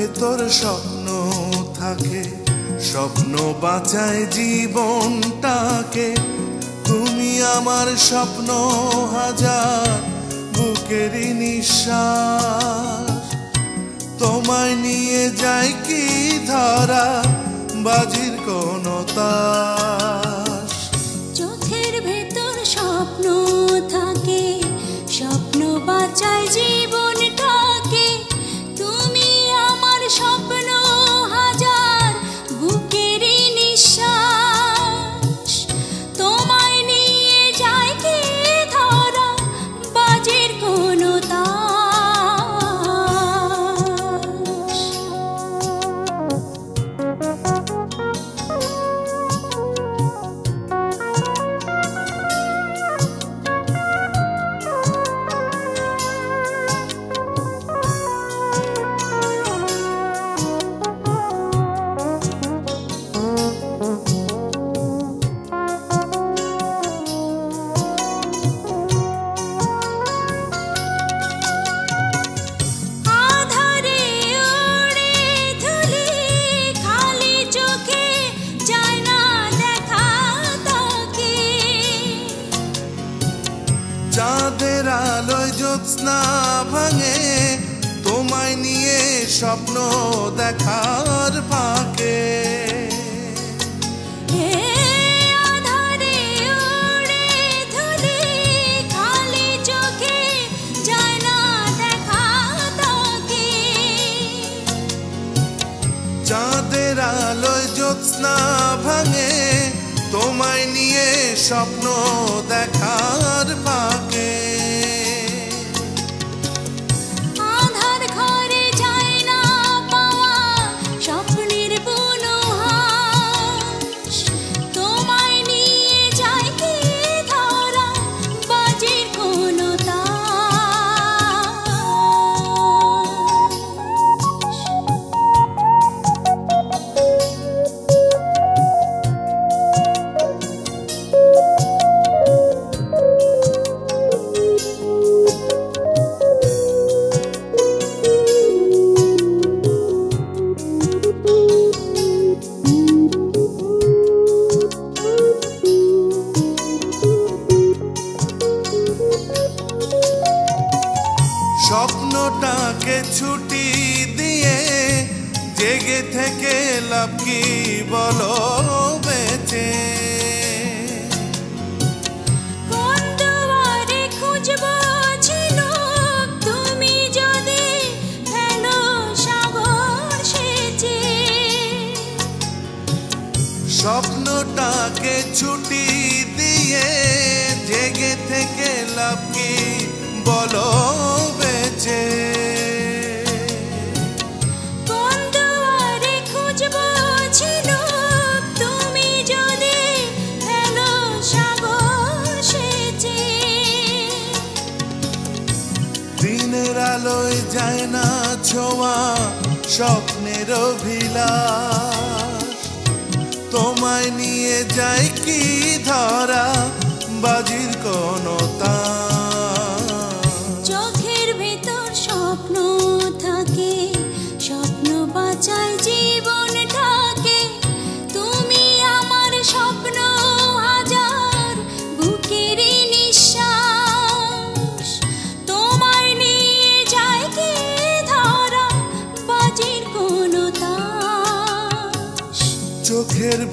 ভেতর স্বপ্ন থাকে, স্বপ্ন বাঁচায় জীবনটাকে। তুমি আমার স্বপ্ন হাজার বুকেরই নিঃশ্বাস। তোমায় নিয়ে যাই কি ধারা, বাজির কোনো তাস জ্যোৎস্না ভাঙে তোমায় নিয়ে স্বপ্ন দেখার ফাঁকে। চাঁদের আলোয় জ্যোৎস্না ভাঙে তোমায় নিয়ে স্বপ্ন দেখার ফাঁকে। জেগে থেকে লাভ কি বলো বেঁচে? স্বপ্নটাকে ছুটি দিনের আলোয় যায় না ছোঁয়া স্বপ্নের অভিলাষ। তোমায় নিয়ে যায় কি ধরা বাজির কোন চোখের ভেতর স্বপ্ন থাকে, স্বপ্ন বাঁচায় জীবনটাকে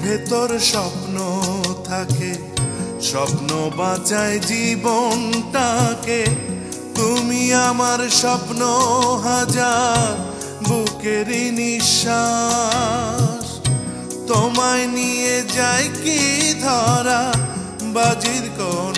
ভেতর স্বপ্ন থাকে। স্বপ্ন বাঁচায় জীবনটাকে। তুমি আমার স্বপ্ন হাজার, বুকের নিঃশ্বাস। তোমায় নিয়ে যায় কি ধরা? বাজির কোন